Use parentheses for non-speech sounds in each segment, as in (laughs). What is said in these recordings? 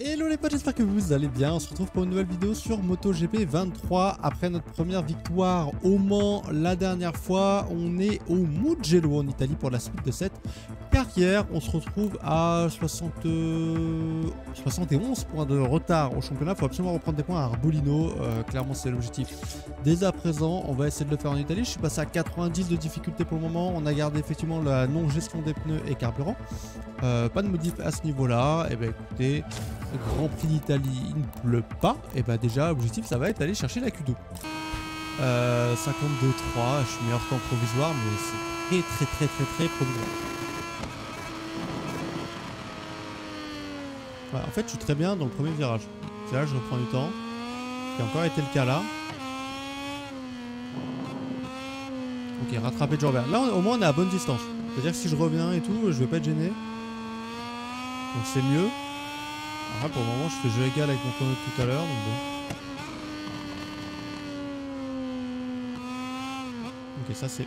Hello les potes, j'espère que vous allez bien. On se retrouve pour une nouvelle vidéo sur MotoGP 23. Après notre première victoire au Mans la dernière fois, on est au Mugello en Italie pour la suite de cette carrière. On se retrouve à 60... 71 points de retard au championnat. Il faut absolument reprendre des points à Arbolino. Euh, clairement, c'est l'objectif dès à présent. On va essayer de le faire en Italie. Je suis passé à 90 de difficulté pour le moment. On a gardé effectivement la non-gestion des pneus et carburant. Euh, pas de modif à ce niveau-là. Et eh ben écoutez, Grand Prix d'Italie, il ne pleut pas. Et bah déjà, l'objectif, ça va être d'aller chercher la Q2. Euh, 52-3, je suis meilleur temps provisoire, mais c'est très très très très très provisoire. en fait, je suis très bien dans le premier virage. Là, je reprends du temps. Ce qui a encore été le cas là. Ok, rattraper Jorbert. Là, au moins, on est à bonne distance. C'est-à-dire que si je reviens et tout, je vais pas être gêné. Donc c'est mieux. Ah, pour le moment, je fais jeu égal avec mon chrono tout à l'heure, donc bon. Ok, ça c'est...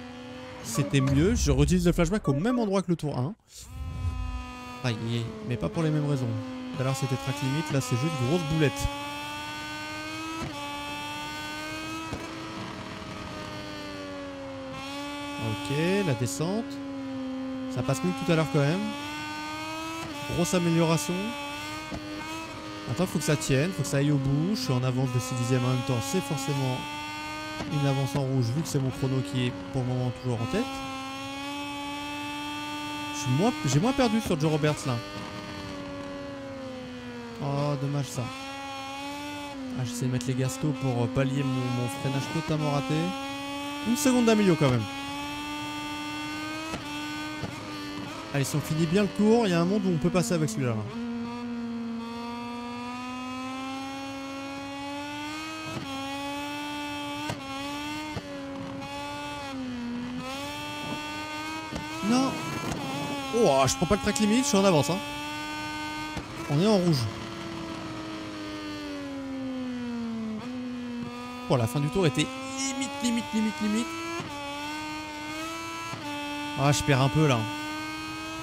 C'était mieux. Je réutilise le flashback au même endroit que le tour 1. Aïe, mais pas pour les mêmes raisons. Tout à l'heure c'était track limite, là c'est juste grosse boulette. Ok, la descente. Ça passe mieux que tout à l'heure quand même. Grosse amélioration. Attends, faut que ça tienne, faut que ça aille au bout. Je suis en avance de 6 dixièmes en même temps. C'est forcément une avance en rouge vu que c'est mon chrono qui est pour le moment toujours en tête. J'ai moins, perdu sur Joe Roberts là. Oh, dommage ça. Ah, j'essaie de mettre les gastos pour pallier mon, freinage totalement raté. Une seconde d'amélio quand même. Allez, si on finit bien le tour, il y a un monde où on peut passer avec celui-là. là Oh, je prends pas le track limite, je suis en avance. Hein. On est en rouge. Bon, la fin du tour était limite, limite, limite, limite. Ah, je perds un peu là.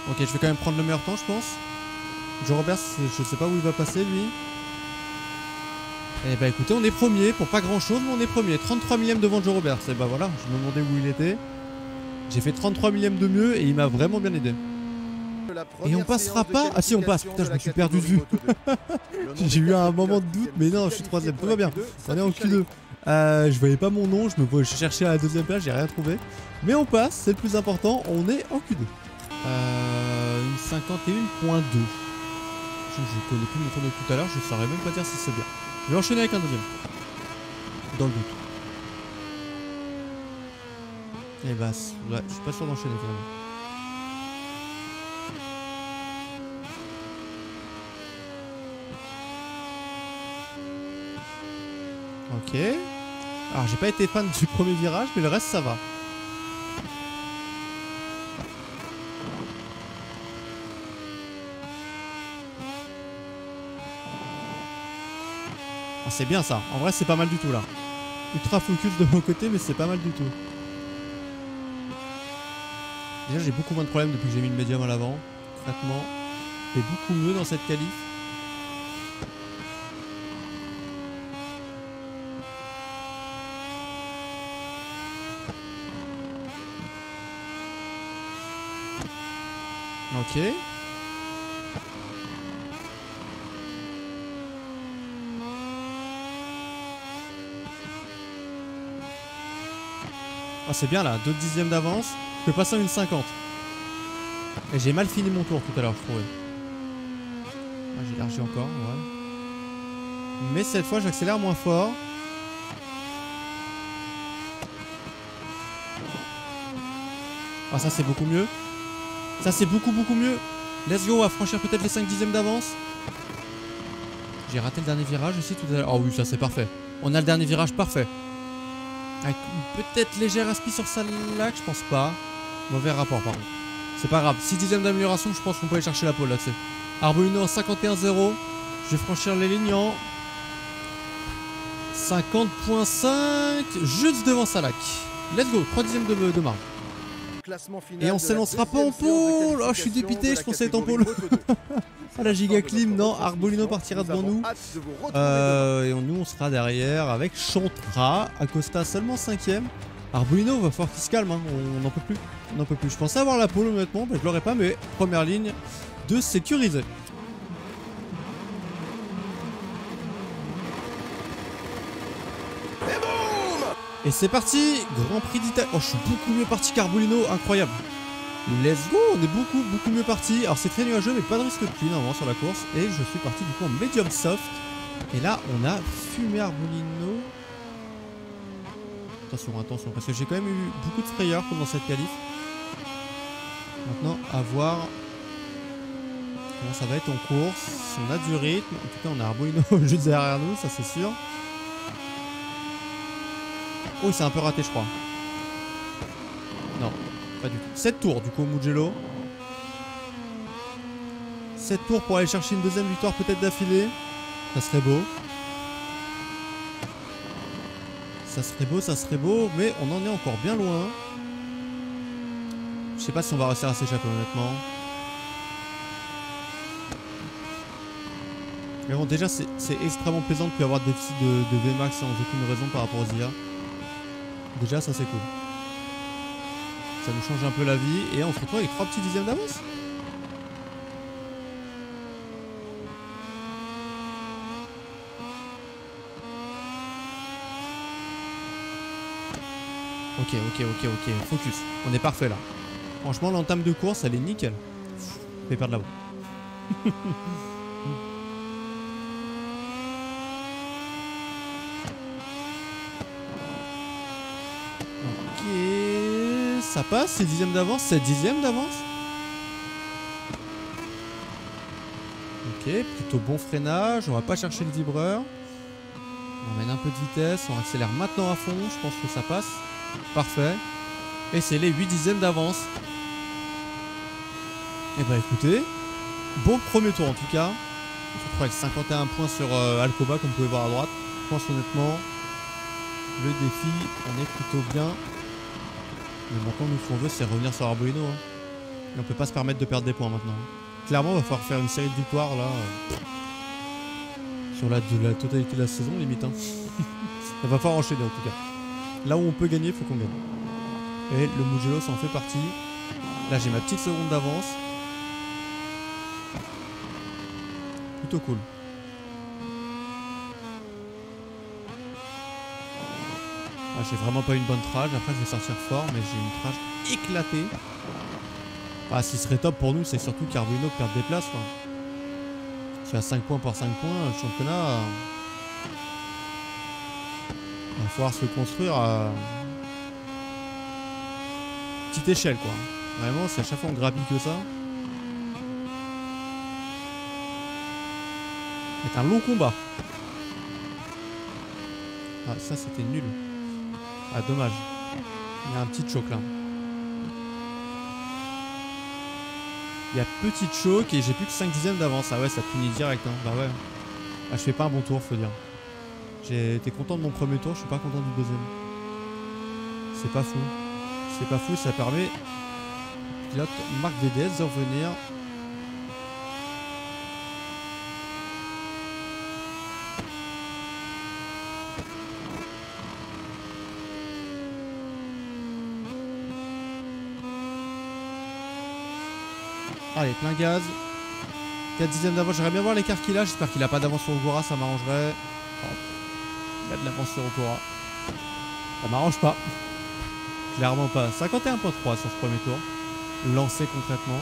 Ok, je vais quand même prendre le meilleur temps, je pense. Joe Roberts, je sais pas où il va passer lui. Eh bah écoutez, on est premier pour pas grand chose, mais on est premier. 33 millième devant Joe Roberts. Et bah voilà, je me demandais où il était. J'ai fait 33 millième de mieux et il m'a vraiment bien aidé. Et on passera pas Ah si on passe, putain je me suis perdu de vue. (laughs) J'ai eu un moment de doute, mais non je suis troisième, tout va bien. On est en Q2. Euh, je voyais pas mon nom, je me cherchais à la deuxième place, j'ai rien trouvé. Mais on passe, c'est le plus important, on est en Q2. Euh, une 51.2. Je, je connais plus mon tour de tout à l'heure, je saurais même pas dire si c'est bien. Je vais enchaîner avec un deuxième. Dans le doute. Et eh bah, ouais, je suis pas sûr d'enchaîner vraiment. Ok. Alors j'ai pas été fan du premier virage, mais le reste ça va. Ah, c'est bien ça. En vrai c'est pas mal du tout là. Ultra focus de mon côté, mais c'est pas mal du tout. Déjà j'ai beaucoup moins de problèmes depuis que j'ai mis le médium à l'avant. Concrètement, fait beaucoup mieux dans cette qualif. Ok. Ah c'est bien là, 2 dixièmes d'avance. Je peux passer en une 50. Et j'ai mal fini mon tour tout à l'heure, je trouvais. Ah, j'ai élargi encore, ouais. Mais cette fois, j'accélère moins fort. Ah, ça, c'est beaucoup mieux. Ça, c'est beaucoup, beaucoup mieux. Let's go, on va franchir peut-être les 5 dixièmes d'avance. J'ai raté le dernier virage aussi tout à l'heure. Oh oui, ça, c'est parfait. On a le dernier virage parfait. Avec peut-être légère aspi sur lac, je pense pas. Mauvais rapport, pardon. C'est pas grave. 6 dixièmes d'amélioration, je pense qu'on peut aller chercher la pole là, tu sais. Arbolino en 51-0. Je vais franchir les lignes en 50.5. Juste devant Salak. Let's go. 3 dixièmes de, de marge. Et on s'élancera pas en pôle Oh, je suis dépité, je pensais être en pôle. (laughs) Ah la giga clim, non, Arbolino partira devant nous. Euh, et nous on sera derrière avec Chantra, Acosta seulement 5ème. Arbolino va falloir qu'il se calme, hein. on n'en peut plus. On n'en peut plus. Je pensais avoir la pole honnêtement, mais je l'aurais pas, mais première ligne de sécuriser. Et c'est parti Grand Prix d'Italie. Oh, je suis beaucoup mieux parti qu'Arbolino, incroyable. Let's go On est beaucoup, beaucoup mieux parti. Alors c'est très nuageux, mais pas de risque de pluie normalement sur la course. Et je suis parti du coup en medium soft. Et là, on a fumé Arbolino. Attention, attention, parce que j'ai quand même eu beaucoup de frayeurs pendant cette qualif. Maintenant, à voir comment ça va être en course. Si on a du rythme. En tout cas, on a Arbolino (laughs) juste derrière nous, ça c'est sûr. Oh, c'est un peu raté, je crois. Non, pas du tout. 7 tours, du coup, Mugello. 7 tours pour aller chercher une deuxième victoire, peut-être d'affilée. Ça serait beau. Ça serait beau, ça serait beau, mais on en est encore bien loin. Je sais pas si on va réussir à s'échapper, honnêtement. Mais bon, déjà, c'est extrêmement plaisant de plus avoir des déficit de, de VMAX sans aucune raison par rapport aux IA. Déjà, ça c'est cool. Ça nous change un peu la vie. Et on se retrouve avec 3 petits dixièmes d'avance. Ok, ok, ok, ok. Focus. On est parfait là. Franchement, l'entame de course, elle est nickel. Fais perdre la (laughs) ça passe, c'est dixième d'avance, c'est dixième d'avance. Ok, plutôt bon freinage, on va pas chercher le vibreur. On emmène un peu de vitesse, on accélère maintenant à fond, je pense que ça passe. Parfait. Et c'est les 8 dixièmes d'avance. Et eh bah ben, écoutez, bon premier tour en tout cas. Se retrouve avec 51 points sur euh, Alcoba comme vous pouvez voir à droite. Je pense honnêtement, le défi, on est plutôt bien. Mais maintenant, nous, ce qu'on veut, c'est revenir sur Arbolino. Hein. on peut pas se permettre de perdre des points maintenant. Clairement, on va falloir faire une série de victoires là. Sur la, totalité de la saison, limite. Hein. (laughs) va falloir enchaîner en tout cas. Là où on peut gagner, faut qu'on gagne. Et le Mugello, ça en fait partie. Là, j'ai ma petite seconde d'avance. Plutôt cool. Ah, j'ai vraiment pas une bonne trage. Après, je vais sortir fort, mais j'ai une trage éclatée. Ah, ce qui serait top pour nous, c'est surtout qu'Arbuino perde des places. Quoi. Si à 5 points par 5 points, le championnat. Il va falloir se construire à. Petite échelle, quoi. Vraiment, c'est à chaque fois on grappille que ça. C'est un long combat. Ah, ça c'était nul. Ah, dommage. Il y a un petit choc là. Il y a petit choc et j'ai plus que 5 dixièmes d'avance. Ah ouais, ça punit direct. Hein. Bah ouais. Ah, je fais pas un bon tour, faut dire. J'ai été content de mon premier tour, je suis pas content du deuxième. C'est pas fou. C'est pas fou, ça permet pilote Marc VDS de revenir Allez, plein gaz. 4 dixièmes d'avance. J'aimerais bien voir l'écart qu'il a. J'espère qu'il a pas d'avance sur Ogura. Ça m'arrangerait. il a de l'avance sur Ogura. Ça m'arrange pas. Clairement pas. 51.3 sur ce premier tour. Lancé concrètement.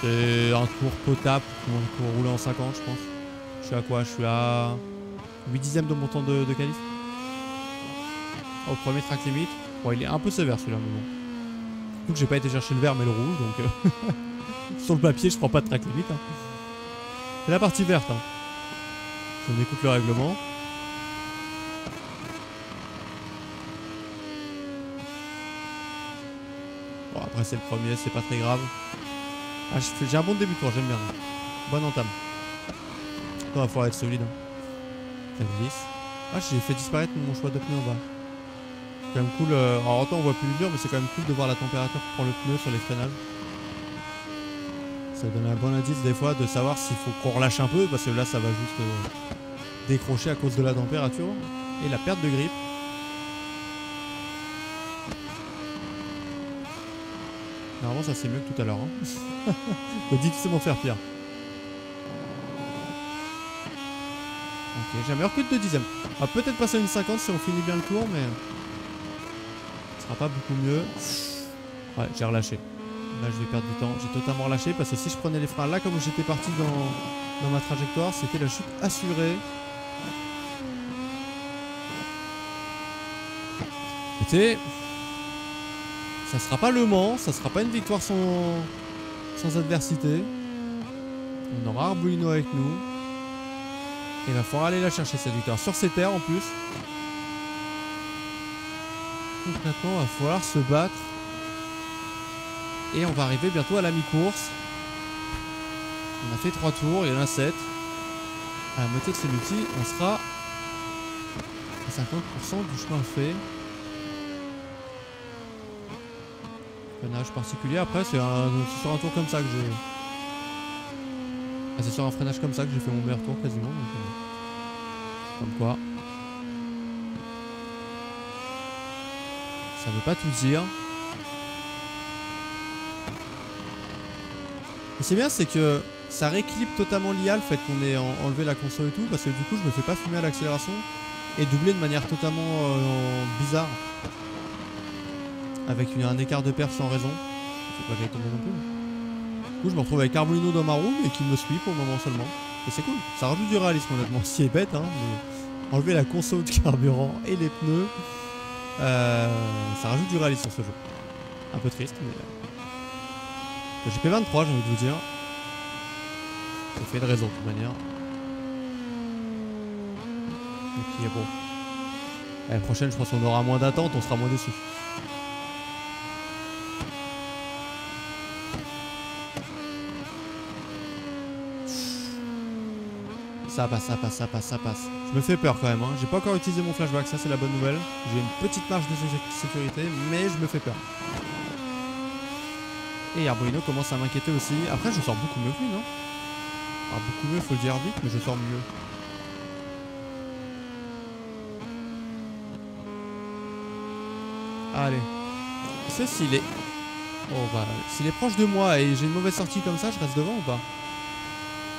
C'est un tour potable pour rouler en 50, je pense. Je suis à quoi? Je suis à 8 dixièmes de mon temps de, de qualif. Au premier track limit. Bon, il est un peu sévère celui-là, mais bon. Donc j'ai pas été chercher le vert mais le rouge donc euh, (laughs) sur le papier je prends pas de track limite. Hein. C'est la partie verte. Hein. On écoute le règlement. Bon après c'est le premier, c'est pas très grave. Ah, j'ai un bon début de tour, j'aime bien. Bonne entame. Il va falloir être solide. Hein. Ah j'ai fait disparaître mon choix de pneu en bas quand même cool. Euh, en autant on voit plus le dur, mais c'est quand même cool de voir la température pour le pneu sur les freinages. Ça donne un bon indice des fois de savoir s'il faut qu'on relâche un peu parce que là ça va juste euh, décrocher à cause de la température et la perte de grippe. Normalement ça c'est mieux que tout à l'heure. Hein. (laughs) Faut difficilement faire pire. Ok, j'ai un meilleur de 2 dixièmes. On va peut-être passer à une 50 si on finit bien le tour, mais... Sera pas beaucoup mieux. Ouais, j'ai relâché. Là, je vais perdre du temps. J'ai totalement relâché parce que si je prenais les freins là, comme j'étais parti dans, dans ma trajectoire, c'était la chute assurée. Écoutez, ça sera pas Le Mans, ça sera pas une victoire sans, sans adversité. On aura Arbuino avec nous. Et il va falloir aller la chercher cette victoire sur ces terres en plus. Concrètement, il va falloir se battre et on va arriver bientôt à la mi-course. On a fait 3 tours, il y en a 7. À la moitié de ce multi, on sera à 50% du chemin fait. Freinage particulier, après c'est sur un tour comme ça que j'ai... Ah, c'est sur un freinage comme ça que j'ai fait mon meilleur tour quasiment. Euh, comme quoi. Ça veut pas tout dire. c'est bien, c'est que ça rééquilibre totalement l'IA le fait qu'on ait enlevé la console et tout, parce que du coup je me fais pas fumer à l'accélération et doubler de manière totalement euh, bizarre. Avec un écart de perf sans raison. C'est pas tomber non plus. Du coup je me retrouve avec Arbolino dans ma roue et qui me suit pour le moment seulement. Et c'est cool, ça rajoute du réalisme honnêtement, si est bête hein, mais enlever la console de carburant et les pneus, euh, ça rajoute du réalisme sur ce jeu. Un peu triste mais... Euh, j'ai P23, j'ai envie de vous dire. Ça fait une raison de toute manière. Et puis bon. L'année prochaine, je pense qu'on aura moins d'attente, on sera moins dessus. Ça passe, ça passe, ça passe, ça passe. Je me fais peur quand même. Hein. J'ai pas encore utilisé mon flashback, ça c'est la bonne nouvelle. J'ai une petite marge de sécurité, mais je me fais peur. Et Arbolino commence à m'inquiéter aussi. Après, je sors beaucoup mieux que lui, non? Alors, beaucoup mieux, faut le dire vite, mais je sors mieux. Allez. C'est s'il est... Oh, bah, s'il est proche de moi et j'ai une mauvaise sortie comme ça, je reste devant ou pas?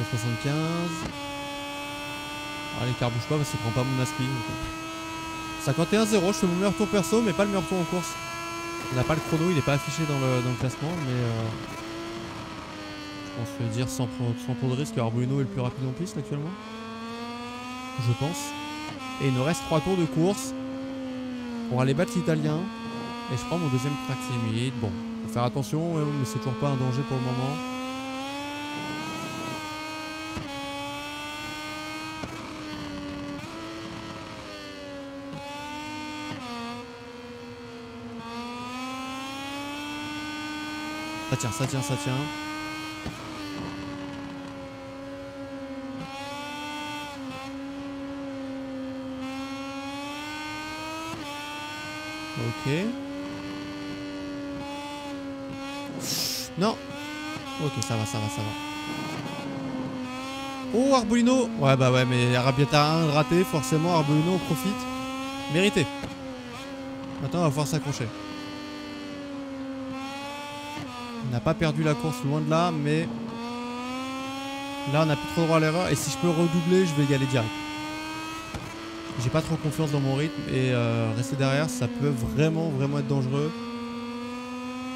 75. Allez, car bouge pas parce qu'il prend pas mon aspect. 51-0, je fais mon meilleur tour perso, mais pas le meilleur tour en course. On n'a pas le chrono, il n'est pas affiché dans le, classement, mais euh, je pense que dire sans, sans de risque, Arbuino est le plus rapide en piste actuellement. Je pense. Et il nous reste 3 tours de course pour aller battre l'italien. Et je prends mon deuxième track limite. Bon, faut faire attention, hein, mais c'est toujours pas un danger pour le moment. Ça tient, ça tient, ça tient. Ok. Non. Ok, ça va, ça va, ça va. Oh, Arbolino Ouais, bah ouais, mais Arabiata 1 raté, forcément, Arbolino profite. Mérité. Maintenant, on va pouvoir s'accrocher. On n'a pas perdu la course loin de là, mais là on n'a plus trop droit à l'erreur. Et si je peux redoubler, je vais y aller direct. J'ai pas trop confiance dans mon rythme et euh, rester derrière, ça peut vraiment vraiment être dangereux.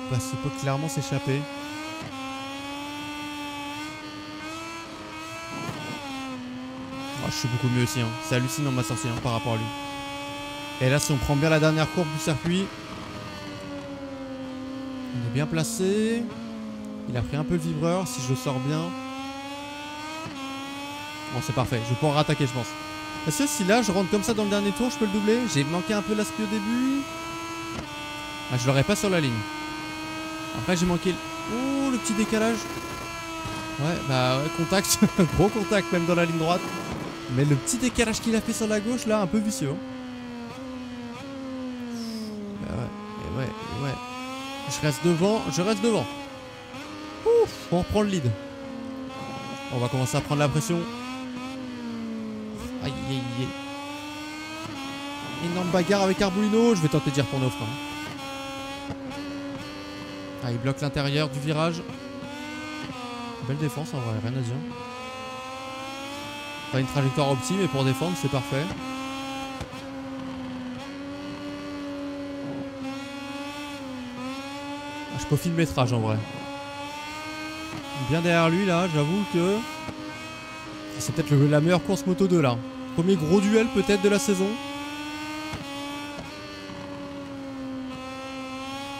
Parce qu'il peut clairement s'échapper. Ah, je suis beaucoup mieux aussi. Hein. C'est hallucinant ma sortie hein, par rapport à lui. Et là, si on prend bien la dernière courbe du circuit, on est bien placé. Il a pris un peu le vibreur. Si je sors bien. Bon, c'est parfait. Je vais pouvoir rattaquer, je pense. Est-ce que si là, je rentre comme ça dans le dernier tour, je peux le doubler? J'ai manqué un peu l'aspect au début. Ah, je l'aurais pas sur la ligne. Après, j'ai manqué... Oh, le petit décalage. Ouais, bah ouais, contact. (laughs) Gros contact, même dans la ligne droite. Mais le petit décalage qu'il a fait sur la gauche, là, un peu vicieux. Hein. Bah ouais, et ouais, et ouais. Je reste devant, je reste devant. Ouf On reprend le lead. On va commencer à prendre la pression. Aïe aïe aïe. Énorme bagarre avec Arbolino. Je vais tenter d'y retourner au frein. Ah, il bloque l'intérieur du virage. Belle défense en vrai, rien à dire. Pas une trajectoire optime, mais pour défendre, c'est parfait. Ah, peaufine le métrage en vrai. Bien derrière lui là, j'avoue que c'est peut-être la meilleure course moto 2 là. Premier gros duel peut-être de la saison.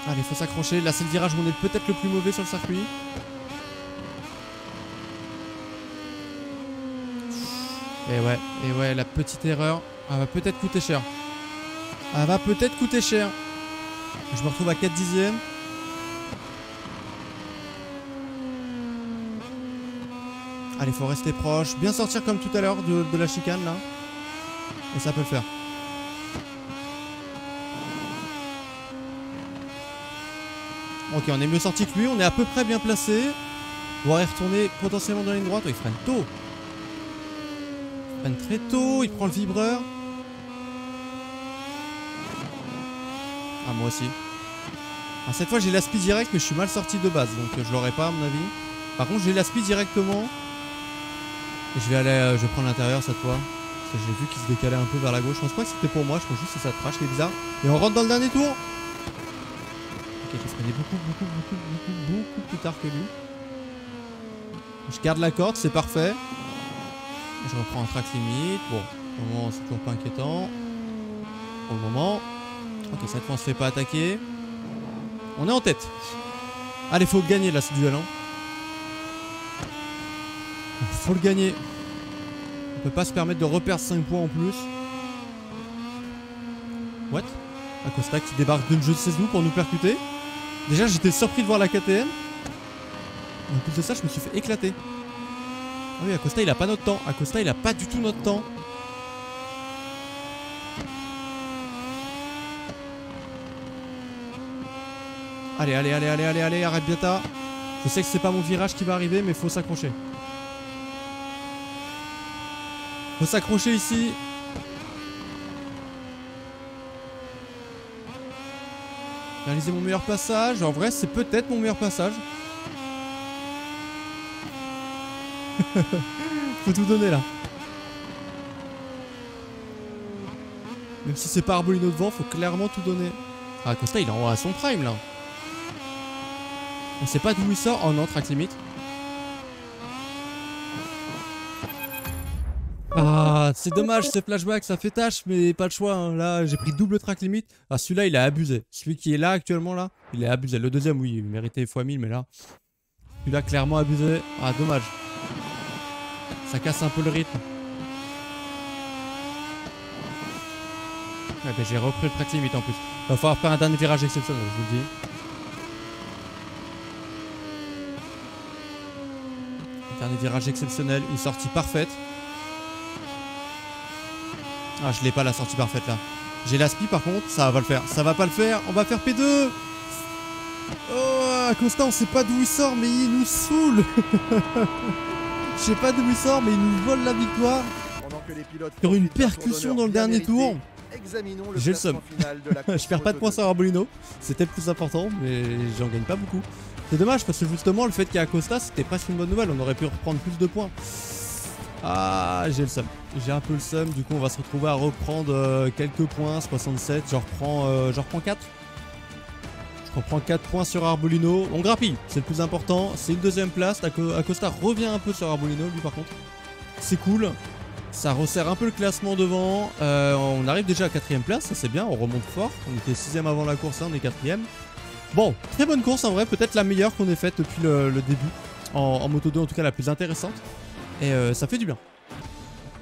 Allez, faut s'accrocher. Là, c'est le virage où on est peut-être le plus mauvais sur le circuit. Et ouais, et ouais, la petite erreur, elle va peut-être coûter cher. Elle va peut-être coûter cher. Je me retrouve à 4 dixièmes. Allez, faut rester proche. Bien sortir comme tout à l'heure de, la chicane là. Et ça peut le faire. Ok, on est mieux sorti que lui, on est à peu près bien placé. On va y retourner potentiellement dans la ligne droite. Oh, il freine tôt. Il freine très tôt, il prend le vibreur. Ah, moi aussi. Ah, cette fois, j'ai l'aspi direct, mais je suis mal sorti de base, donc je l'aurai pas à mon avis. Par contre, j'ai l'aspi directement. Je vais aller, euh, je vais prendre l'intérieur cette fois. Parce que j'ai vu qu'il se décalait un peu vers la gauche. Je pense pas que c'était pour moi, je pense juste que ça trash, c'est bizarre. Et on rentre dans le dernier tour. Ok, je freiné beaucoup, beaucoup, beaucoup, beaucoup, beaucoup plus tard que lui. Je garde la corde, c'est parfait. Je reprends un track limite. Bon, pour le moment, c'est toujours pas inquiétant. Pour le moment. Ok, cette fois, on se fait pas attaquer. On est en tête. Allez, faut gagner là, ce duel. Hein. Faut le gagner. On peut pas se permettre de reperdre 5 points en plus. What? Acosta qui débarque d'une jeu de 16 pour nous percuter. Déjà, j'étais surpris de voir la KTM. En plus de ça, je me suis fait éclater. Ah oui, Acosta, il a pas notre temps. Acosta, il a pas du tout notre temps. Allez, allez, allez, allez, allez, allez, arrête Biata. Je sais que c'est pas mon virage qui va arriver, mais faut s'accrocher. Faut s'accrocher ici. Réaliser mon meilleur passage. En vrai, c'est peut-être mon meilleur passage. (laughs) Faut tout donner là. Même si c'est pas Arbolino devant, faut clairement tout donner. Ah, Costa, il est en à son prime là. On sait pas d'où il sort. Oh non, track limite. Ah, c'est dommage, ce flashback, ça fait tâche, mais pas le choix. Hein. Là, j'ai pris double track limite. Ah, celui-là, il a abusé. Celui qui est là actuellement, là, il a abusé. Le deuxième, oui, il méritait x1000, mais là, celui-là, clairement abusé. Ah, dommage. Ça casse un peu le rythme. Ouais, ben, j'ai repris le track limite en plus. Va falloir faire un dernier virage exceptionnel, je vous le dis. Dernier virage exceptionnel, une sortie parfaite. Ah, je l'ai pas la sortie parfaite là. J'ai l'aspi par contre, ça va le faire. Ça va pas le faire, on va faire P2 Oh, Costa, on sait pas d'où il sort, mais il nous saoule (laughs) Je sais pas d'où il sort, mais il nous vole la victoire. Sur une percussion dans le dernier tour. J'ai le seum. (laughs) je perds pas de points sur Arbolino. C'était le plus important, mais j'en gagne pas beaucoup. C'est dommage parce que justement, le fait qu'il y ait Acosta, c'était presque une bonne nouvelle. On aurait pu reprendre plus de points. Ah, j'ai le seum. J'ai un peu le seum. Du coup, on va se retrouver à reprendre euh, quelques points. 67. Je reprends, euh, je reprends 4. Je reprends 4 points sur Arbolino. On grappille. C'est le plus important. C'est une deuxième place. Acosta revient un peu sur Arbolino, lui, par contre. C'est cool. Ça resserre un peu le classement devant. Euh, on arrive déjà à 4ème place. Ça, c'est bien. On remonte fort. On était 6ème avant la course. Hein, on est 4ème. Bon, très bonne course en vrai. Peut-être la meilleure qu'on ait faite depuis le, début. En Moto 2, en tout cas, la plus intéressante. Et euh, ça fait du bien.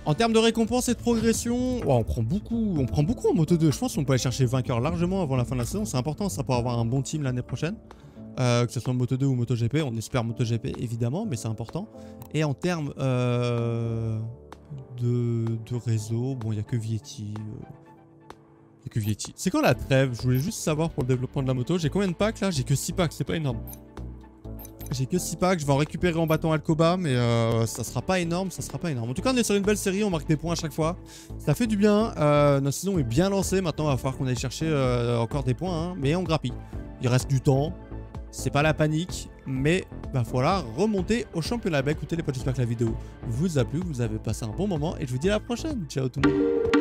En termes de récompense et de progression, on prend beaucoup on prend beaucoup en Moto 2. Je pense qu'on peut aller chercher vainqueur largement avant la fin de la saison. C'est important ça pour avoir un bon team l'année prochaine. Euh, que ce soit Moto 2 ou Moto GP. On espère Moto GP évidemment, mais c'est important. Et en termes euh, de, réseau, bon, il n'y a que Vietti. A que Vietti. C'est quand la trêve? Je voulais juste savoir pour le développement de la moto. J'ai combien de packs là? J'ai que 6 packs, c'est pas énorme. J'ai que 6 packs, je vais en récupérer en battant Alcoba, mais euh, ça sera pas énorme, ça sera pas énorme. En tout cas, on est sur une belle série, on marque des points à chaque fois. Ça fait du bien, euh, notre saison est bien lancée, maintenant il va falloir qu'on aille chercher euh, encore des points, hein, mais on grappille. Il reste du temps, c'est pas la panique, mais va falloir remonter au championnat. Bah écoutez les potes, j'espère que la vidéo vous a plu, vous avez passé un bon moment, et je vous dis à la prochaine. Ciao tout le monde